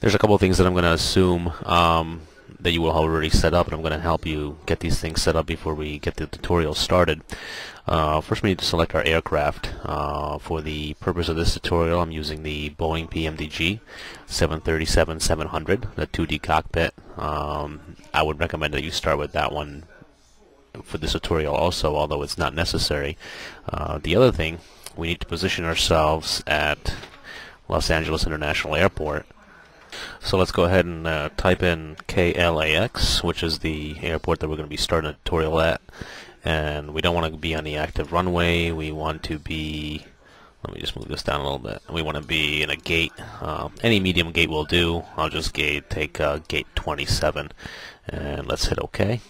There's a couple of things that I'm going to assume um, that you will already set up and I'm going to help you get these things set up before we get the tutorial started. Uh, first we need to select our aircraft. Uh, for the purpose of this tutorial I'm using the Boeing PMDG 737-700, the 2D cockpit. Um, I would recommend that you start with that one for this tutorial also, although it's not necessary. Uh, the other thing, we need to position ourselves at Los Angeles International Airport so let's go ahead and uh, type in KLAX, which is the airport that we're going to be starting a tutorial at. And we don't want to be on the active runway. We want to be, let me just move this down a little bit. We want to be in a gate. Uh, any medium gate will do. I'll just gate, take uh, gate 27. And let's hit OK.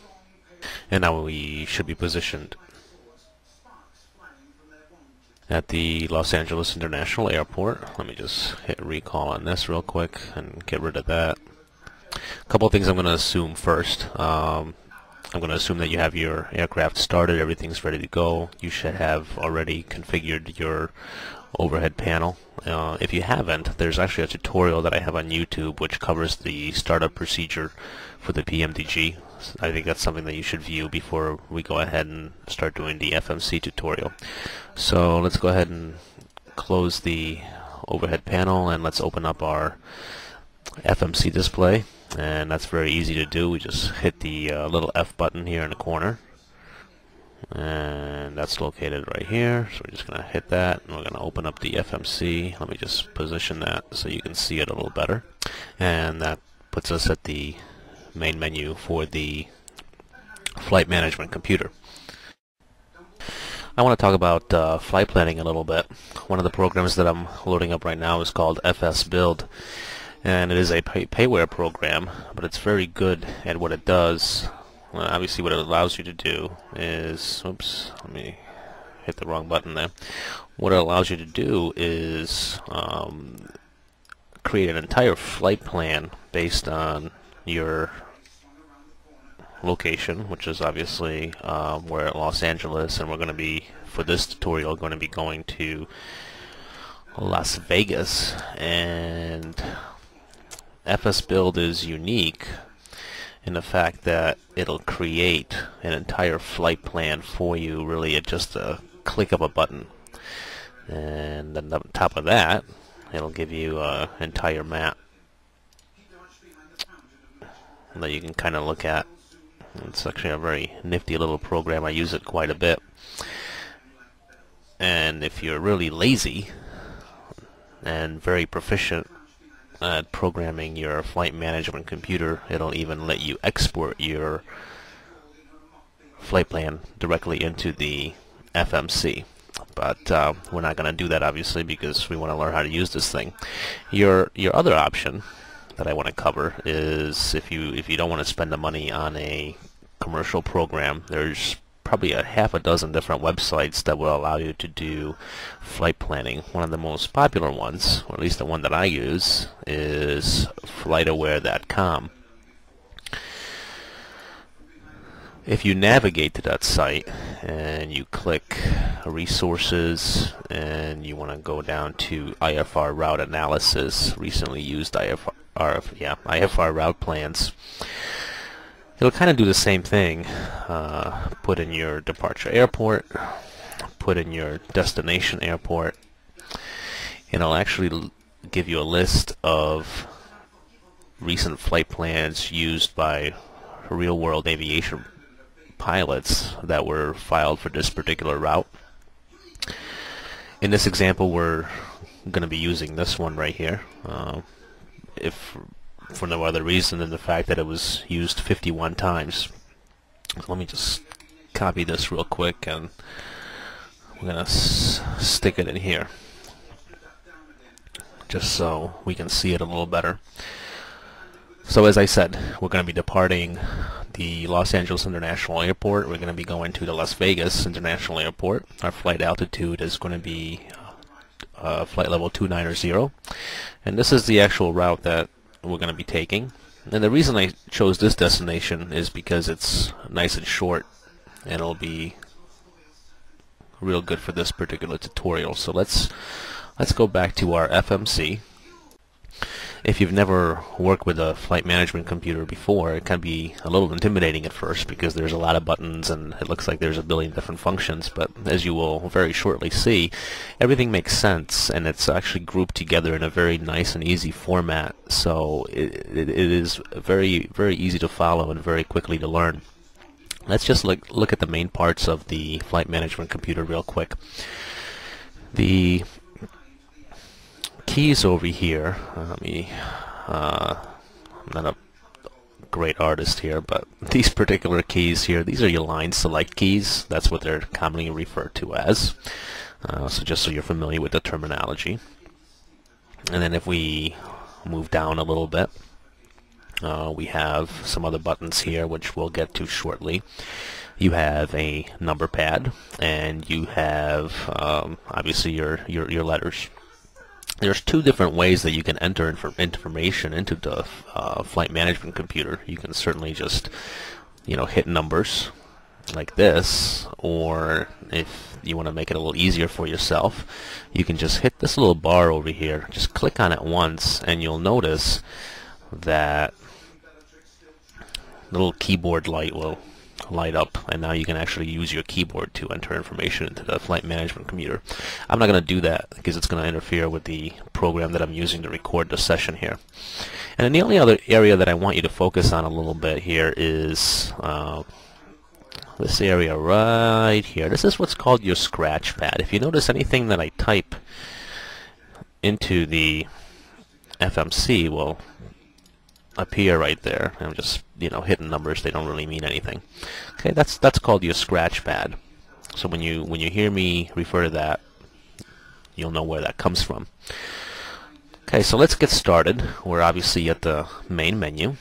And now we should be positioned at the Los Angeles International Airport. Let me just hit recall on this real quick and get rid of that. A couple of things I'm going to assume first. Um, I'm going to assume that you have your aircraft started, everything's ready to go. You should have already configured your overhead panel. Uh, if you haven't, there's actually a tutorial that I have on YouTube which covers the startup procedure for the PMDG. I think that's something that you should view before we go ahead and start doing the FMC tutorial. So let's go ahead and close the overhead panel and let's open up our FMC display and that's very easy to do. We just hit the uh, little F button here in the corner and that's located right here. So we're just gonna hit that and we're gonna open up the FMC let me just position that so you can see it a little better. And that puts us at the main menu for the flight management computer. I want to talk about uh, flight planning a little bit. One of the programs that I'm loading up right now is called FSBuild. And it is a pay payware program but it's very good at what it does well, obviously what it allows you to do is, oops, let me hit the wrong button there. What it allows you to do is um, create an entire flight plan based on your location, which is obviously um, we're at Los Angeles, and we're going to be, for this tutorial, going to be going to Las Vegas, and FSBuild is unique in the fact that it'll create an entire flight plan for you really at just a click of a button. And then on top of that it'll give you an entire map that you can kind of look at. It's actually a very nifty little program. I use it quite a bit. And if you're really lazy and very proficient programming your flight management computer, it'll even let you export your flight plan directly into the FMC. But uh, we're not going to do that obviously because we want to learn how to use this thing. Your your other option that I want to cover is if you if you don't want to spend the money on a commercial program, there's probably a half a dozen different websites that will allow you to do flight planning. One of the most popular ones, or at least the one that I use, is flightaware.com. If you navigate to that site and you click resources and you want to go down to IFR route analysis, recently used IFR, yeah, IFR route plans, it'll kind of do the same thing. Uh, put in your departure airport, put in your destination airport, and it'll actually give you a list of recent flight plans used by real-world aviation pilots that were filed for this particular route. In this example, we're going to be using this one right here. Uh, if for no other reason than the fact that it was used 51 times. So let me just copy this real quick and we're going to stick it in here just so we can see it a little better. So as I said, we're going to be departing the Los Angeles International Airport. We're going to be going to the Las Vegas International Airport. Our flight altitude is going to be uh, flight level 290. And this is the actual route that we're going to be taking. And the reason I chose this destination is because it's nice and short and it'll be real good for this particular tutorial. So let's let's go back to our FMC if you've never worked with a flight management computer before, it can be a little intimidating at first because there's a lot of buttons and it looks like there's a billion different functions. But as you will very shortly see, everything makes sense and it's actually grouped together in a very nice and easy format. So it, it, it is very, very easy to follow and very quickly to learn. Let's just look, look at the main parts of the flight management computer real quick. The keys over here, uh, let me, uh, I'm not a great artist here, but these particular keys here, these are your line select keys. That's what they're commonly referred to as. Uh, so just so you're familiar with the terminology. And then if we move down a little bit, uh, we have some other buttons here which we'll get to shortly. You have a number pad and you have um, obviously your, your, your letters. There's two different ways that you can enter inf information into the uh, flight management computer. You can certainly just you know hit numbers like this or if you want to make it a little easier for yourself you can just hit this little bar over here just click on it once and you'll notice that little keyboard light will light up and now you can actually use your keyboard to enter information into the flight management computer. I'm not going to do that because it's going to interfere with the program that I'm using to record the session here. And the only other area that I want you to focus on a little bit here is uh, this area right here. This is what's called your scratch pad. If you notice anything that I type into the FMC will appear right there. I'm just, you know, hidden numbers. They don't really mean anything. Okay, that's that's called your scratch pad. So when you when you hear me refer to that, you'll know where that comes from. Okay, so let's get started. We're obviously at the main menu.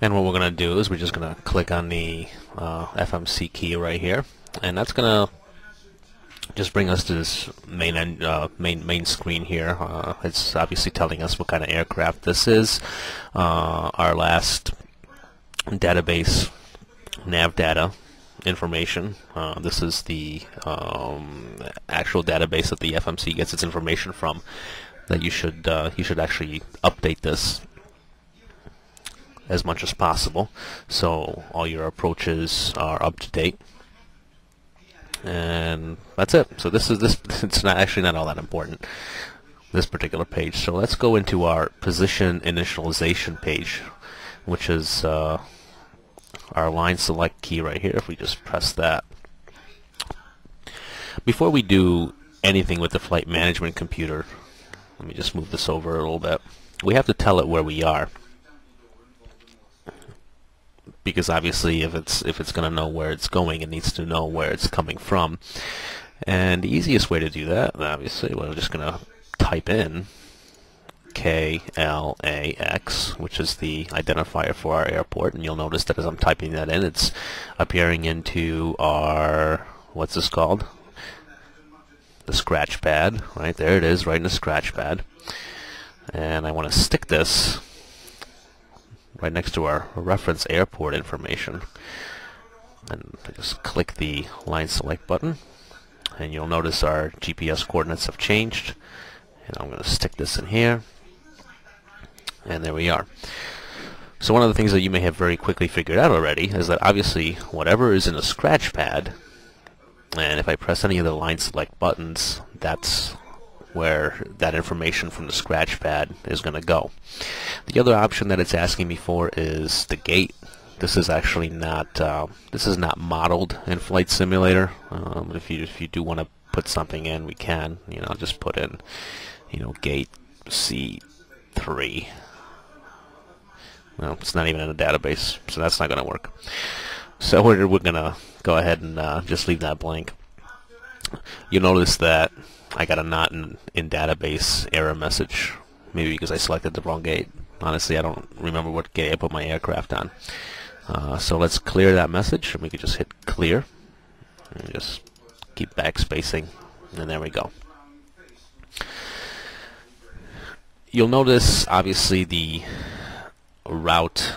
And what we're going to do is we're just going to click on the uh, FMC key right here. And that's going to just bring us to this main end, uh, main main screen here. Uh, it's obviously telling us what kind of aircraft this is. Uh, our last database nav data information. Uh, this is the um, actual database that the FMC gets its information from. That you should uh, you should actually update this as much as possible, so all your approaches are up to date and that's it. So this is this. It's not actually not all that important. This particular page. So let's go into our position initialization page, which is uh, our line select key right here. If we just press that. Before we do anything with the flight management computer, let me just move this over a little bit. We have to tell it where we are because obviously if it's if it's going to know where it's going it needs to know where it's coming from. And the easiest way to do that obviously we're just going to type in KLAX which is the identifier for our airport. And you'll notice that as I'm typing that in it's appearing into our what's this called? The scratch pad. Right there it is right in the scratch pad. And I want to stick this right next to our reference airport information. And just click the line select button and you'll notice our GPS coordinates have changed and I'm going to stick this in here and there we are. So one of the things that you may have very quickly figured out already is that obviously whatever is in a scratch pad and if I press any of the line select buttons that's where that information from the scratch pad is going to go. The other option that it's asking me for is the gate. This is actually not uh, this is not modeled in Flight Simulator. Um, if you if you do want to put something in, we can. You know, just put in you know gate C3. Well, it's not even in a database, so that's not going to work. So we're, we're going to go ahead and uh, just leave that blank. You'll notice that I got a not in, in database error message. Maybe because I selected the wrong gate. Honestly, I don't remember what gate I put my aircraft on. Uh, so let's clear that message, and we can just hit clear. And just keep backspacing, and there we go. You'll notice, obviously, the route